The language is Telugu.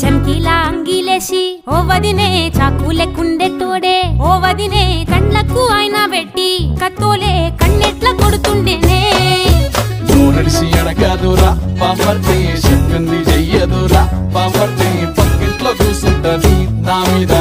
చమ్కిలా అంగిలేసి ఓ వదినే చాకు లెక్కుండే తోడే ఓ వదినే కండ్లకు ఆయన పెట్టి కత్తోలే కన్నెట్ల కొడుతుండేనే. నడిసి అడగదురా పాపర్తే చెప్పింది చెయ్యదురా పాపర్తే పక్కింట్లో కూసుంటది నా మీద